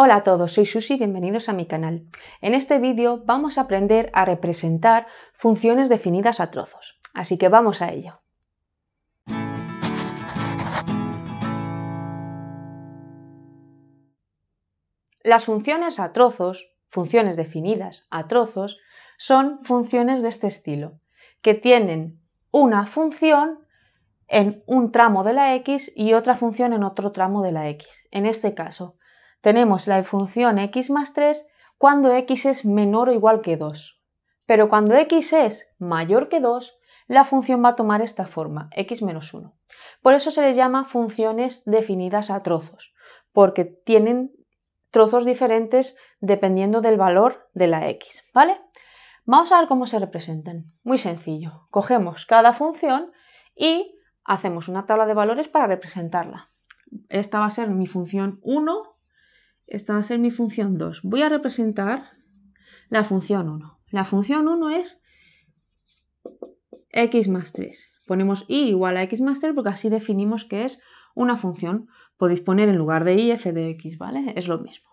Hola a todos, soy Susi, bienvenidos a mi canal. En este vídeo vamos a aprender a representar funciones definidas a trozos, así que vamos a ello. Las funciones a trozos, funciones definidas a trozos, son funciones de este estilo, que tienen una función en un tramo de la x y otra función en otro tramo de la x. En este caso, tenemos la función x más 3 cuando x es menor o igual que 2. Pero cuando x es mayor que 2, la función va a tomar esta forma, x menos 1. Por eso se les llama funciones definidas a trozos, porque tienen trozos diferentes dependiendo del valor de la x, ¿vale? Vamos a ver cómo se representan. Muy sencillo. Cogemos cada función y hacemos una tabla de valores para representarla. Esta va a ser mi función 1 esta va a ser mi función 2. Voy a representar la función 1. La función 1 es x más 3. Ponemos y igual a x más 3 porque así definimos que es una función. Podéis poner en lugar de y f de x, ¿vale? Es lo mismo.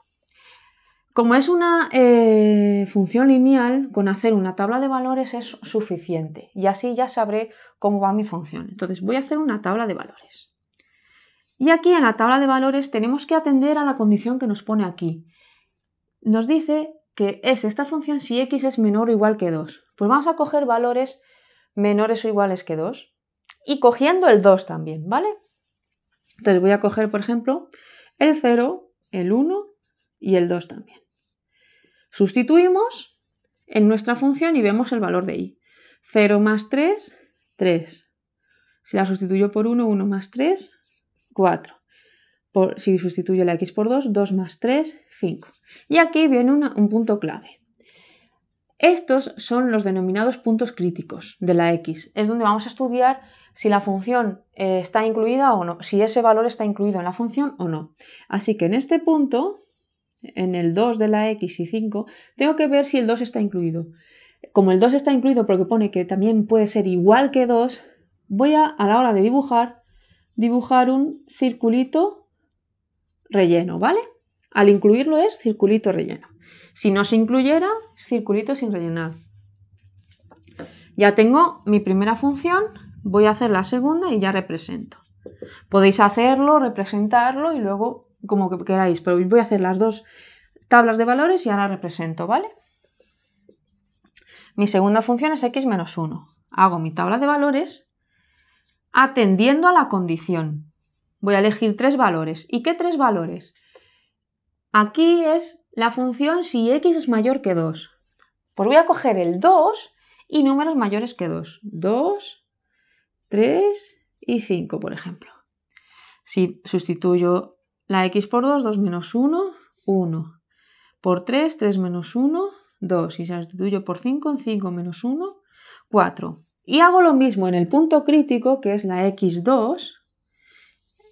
Como es una eh, función lineal, con hacer una tabla de valores es suficiente y así ya sabré cómo va mi función. Entonces voy a hacer una tabla de valores. Y aquí en la tabla de valores tenemos que atender a la condición que nos pone aquí. Nos dice que es esta función si x es menor o igual que 2. Pues vamos a coger valores menores o iguales que 2 y cogiendo el 2 también, ¿vale? Entonces voy a coger, por ejemplo, el 0, el 1 y el 2 también. Sustituimos en nuestra función y vemos el valor de y. 0 más 3, 3. Si la sustituyo por 1, 1 más 3, 4. Por, si sustituyo la x por 2, 2 más 3, 5. Y aquí viene un punto clave. Estos son los denominados puntos críticos de la x. Es donde vamos a estudiar si la función eh, está incluida o no, si ese valor está incluido en la función o no. Así que en este punto, en el 2 de la x y 5, tengo que ver si el 2 está incluido. Como el 2 está incluido porque pone que también puede ser igual que 2, voy a, a la hora de dibujar, dibujar un circulito relleno, ¿vale? Al incluirlo es circulito relleno. Si no se incluyera, es circulito sin rellenar. Ya tengo mi primera función, voy a hacer la segunda y ya represento. Podéis hacerlo, representarlo y luego como que queráis, pero voy a hacer las dos tablas de valores y ahora represento, ¿vale? Mi segunda función es x menos 1. Hago mi tabla de valores atendiendo a la condición. Voy a elegir tres valores. ¿Y qué tres valores? Aquí es la función si x es mayor que 2. Pues voy a coger el 2 y números mayores que 2. 2, 3 y 5, por ejemplo. Si sustituyo la x por 2, 2 menos 1, 1. Por 3, 3 menos 1, 2. Si se sustituyo por 5, 5 menos 1, 4. Y hago lo mismo en el punto crítico, que es la x2,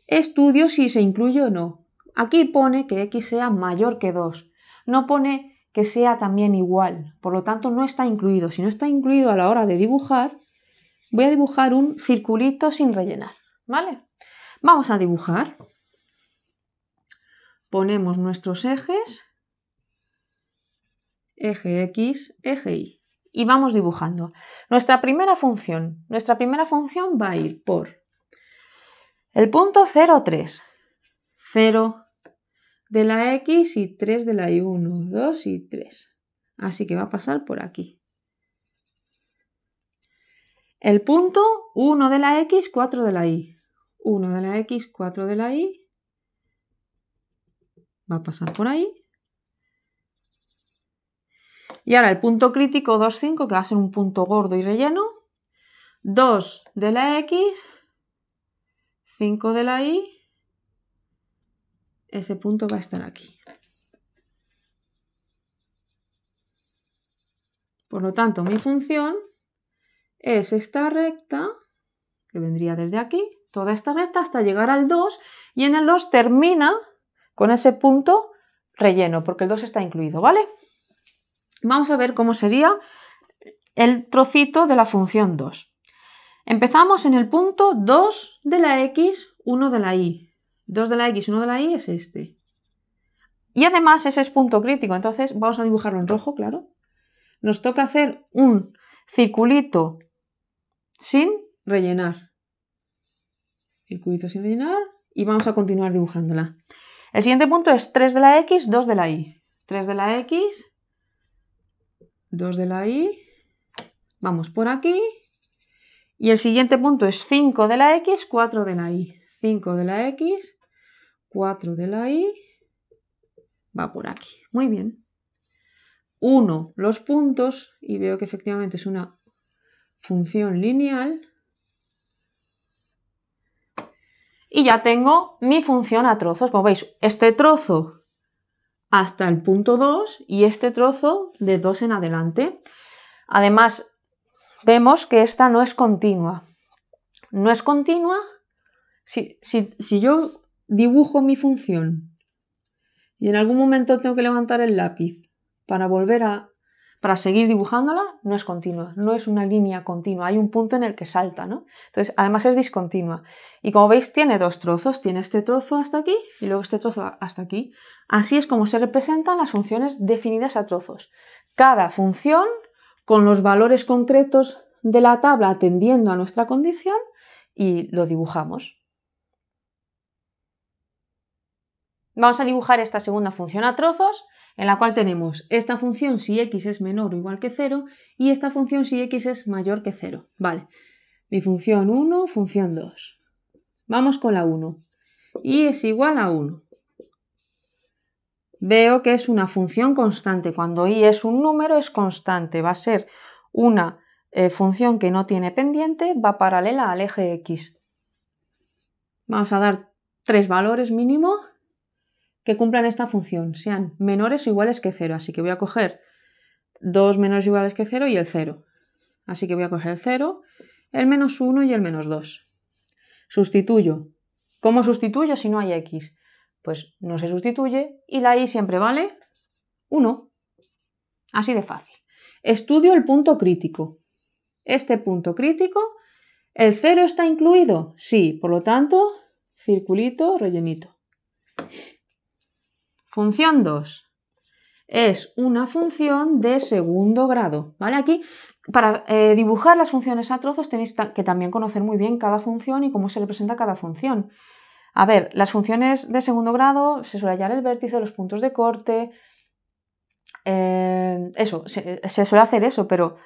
estudio si se incluye o no. Aquí pone que x sea mayor que 2, no pone que sea también igual, por lo tanto no está incluido. Si no está incluido a la hora de dibujar, voy a dibujar un circulito sin rellenar, ¿vale? Vamos a dibujar. Ponemos nuestros ejes, eje X, eje Y y vamos dibujando. Nuestra primera función, nuestra primera función va a ir por el punto 0, 3, 0 de la x y 3 de la y, 1, 2 y 3. Así que va a pasar por aquí. El punto 1 de la x, 4 de la y. 1 de la x, 4 de la y. Va a pasar por ahí. Y ahora el punto crítico 2,5, que va a ser un punto gordo y relleno. 2 de la X, 5 de la Y. Ese punto va a estar aquí. Por lo tanto, mi función es esta recta, que vendría desde aquí, toda esta recta hasta llegar al 2, y en el 2 termina con ese punto relleno, porque el 2 está incluido, ¿vale? Vamos a ver cómo sería el trocito de la función 2. Empezamos en el punto 2 de la x, 1 de la y. 2 de la x, 1 de la y es este. Y además ese es punto crítico, entonces vamos a dibujarlo en rojo, claro. Nos toca hacer un circulito sin rellenar. Circulito sin rellenar y vamos a continuar dibujándola. El siguiente punto es 3 de la X, 2 de la Y. 3 de la X, 2 de la Y. Vamos por aquí. Y el siguiente punto es 5 de la X, 4 de la Y. 5 de la X, 4 de la Y. Va por aquí. Muy bien. 1 los puntos y veo que efectivamente es una función lineal. Y ya tengo mi función a trozos. Como veis, este trozo hasta el punto 2 y este trozo de 2 en adelante. Además, vemos que esta no es continua. No es continua si, si yo dibujo mi función y en algún momento tengo que levantar el lápiz para volver a para seguir dibujándola no es continua, no es una línea continua, hay un punto en el que salta, ¿no? Entonces, además es discontinua. Y como veis, tiene dos trozos, tiene este trozo hasta aquí y luego este trozo hasta aquí. Así es como se representan las funciones definidas a trozos. Cada función con los valores concretos de la tabla atendiendo a nuestra condición y lo dibujamos. Vamos a dibujar esta segunda función a trozos en la cual tenemos esta función si x es menor o igual que 0 y esta función si x es mayor que 0. Vale, mi función 1, función 2. Vamos con la 1. y es igual a 1. Veo que es una función constante. Cuando y es un número es constante. Va a ser una eh, función que no tiene pendiente, va paralela al eje x. Vamos a dar tres valores mínimo que cumplan esta función sean menores o iguales que 0. Así que voy a coger 2 menores o iguales que 0 y el 0. Así que voy a coger el 0, el menos 1 y el menos 2. Sustituyo. ¿Cómo sustituyo si no hay x? Pues no se sustituye y la y siempre vale 1. Así de fácil. Estudio el punto crítico. Este punto crítico, ¿el 0 está incluido? Sí, por lo tanto, circulito rellenito. Función 2 es una función de segundo grado. ¿vale? Aquí, para eh, dibujar las funciones a trozos, tenéis que también conocer muy bien cada función y cómo se representa cada función. A ver, las funciones de segundo grado se suele hallar el vértice, los puntos de corte. Eh, eso, se, se suele hacer eso, pero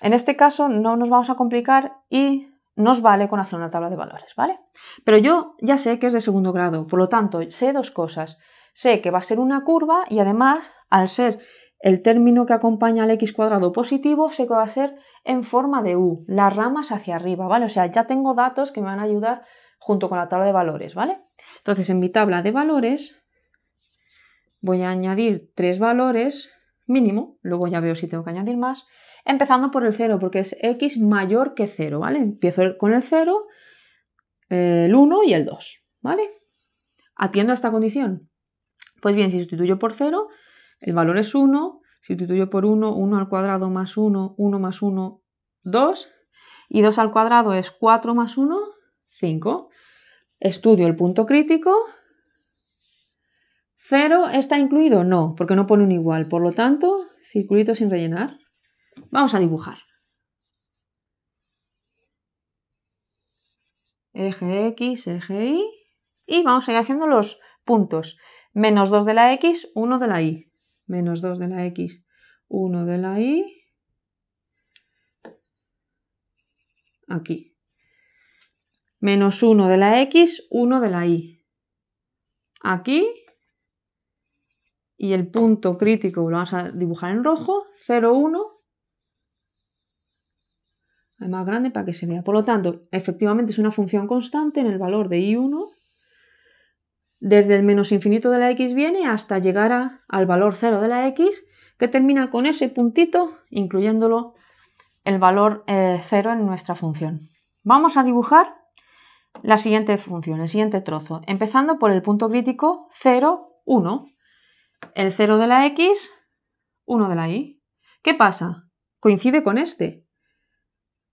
en este caso no nos vamos a complicar y nos vale con hacer una tabla de valores, ¿vale? Pero yo ya sé que es de segundo grado, por lo tanto, sé dos cosas sé que va a ser una curva y además, al ser el término que acompaña al x cuadrado positivo, sé que va a ser en forma de u, las ramas hacia arriba, ¿vale? O sea, ya tengo datos que me van a ayudar junto con la tabla de valores, ¿vale? Entonces, en mi tabla de valores voy a añadir tres valores mínimo, luego ya veo si tengo que añadir más, empezando por el 0, porque es x mayor que 0, ¿vale? Empiezo con el 0, el 1 y el 2, ¿vale? Atiendo a esta condición. Pues bien, si sustituyo por 0, el valor es 1. Si sustituyo por 1, 1 al cuadrado más 1, 1 más 1, 2. Y 2 al cuadrado es 4 más 1, 5. Estudio el punto crítico. 0 está incluido, no, porque no pone un igual. Por lo tanto, circulito sin rellenar. Vamos a dibujar. Eje X, eje Y. Y vamos a ir haciendo los puntos menos 2 de la x, 1 de la y. Menos 2 de la x, 1 de la y. Aquí. Menos 1 de la x, 1 de la y. Aquí. Y el punto crítico lo vamos a dibujar en rojo, 0, 1. más grande para que se vea. Por lo tanto, efectivamente es una función constante en el valor de i1 desde el menos infinito de la x viene hasta llegar al valor 0 de la x, que termina con ese puntito, incluyéndolo el valor 0 eh, en nuestra función. Vamos a dibujar la siguiente función, el siguiente trozo, empezando por el punto crítico 0, 1. El 0 de la x, 1 de la y. ¿Qué pasa? Coincide con este.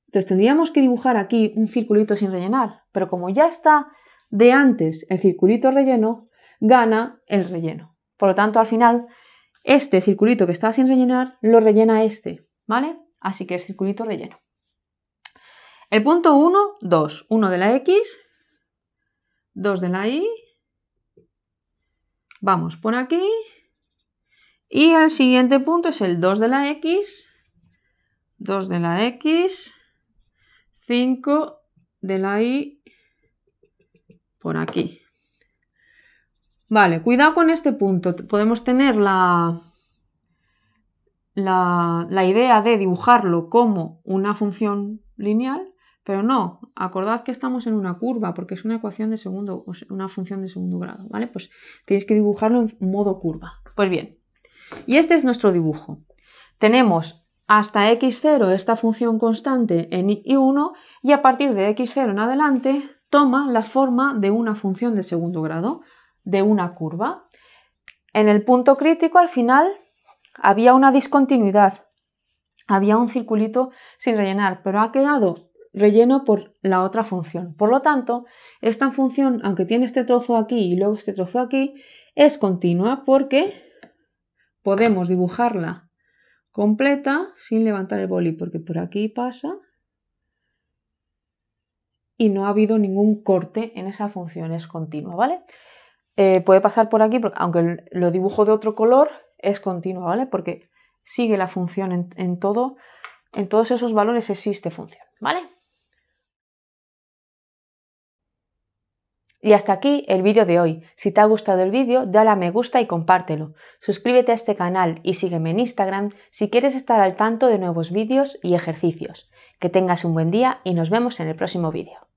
Entonces tendríamos que dibujar aquí un circulito sin rellenar, pero como ya está de antes el circulito relleno, gana el relleno. Por lo tanto, al final, este circulito que estaba sin rellenar lo rellena este, ¿vale? Así que es circulito relleno. El punto 1, 2. 1 de la X, 2 de la Y. Vamos por aquí. Y el siguiente punto es el 2 de la X, 2 de la X, 5 de la Y por aquí. Vale, cuidado con este punto. Podemos tener la, la, la, idea de dibujarlo como una función lineal, pero no, acordad que estamos en una curva porque es una ecuación de segundo, una función de segundo grado, ¿vale? Pues tenéis que dibujarlo en modo curva. Pues bien, y este es nuestro dibujo. Tenemos hasta x0 esta función constante en y1 y a partir de x0 en adelante toma la forma de una función de segundo grado, de una curva. En el punto crítico al final había una discontinuidad, había un circulito sin rellenar, pero ha quedado relleno por la otra función. Por lo tanto, esta función, aunque tiene este trozo aquí y luego este trozo aquí, es continua porque podemos dibujarla completa sin levantar el boli, porque por aquí pasa y no ha habido ningún corte en esa función, es continua, ¿vale? Eh, puede pasar por aquí, porque, aunque lo dibujo de otro color, es continua, ¿vale? Porque sigue la función en, todo, en todos esos valores existe función, ¿vale? Y hasta aquí el vídeo de hoy. Si te ha gustado el vídeo, dale a me gusta y compártelo. Suscríbete a este canal y sígueme en Instagram si quieres estar al tanto de nuevos vídeos y ejercicios. Que tengas un buen día y nos vemos en el próximo vídeo.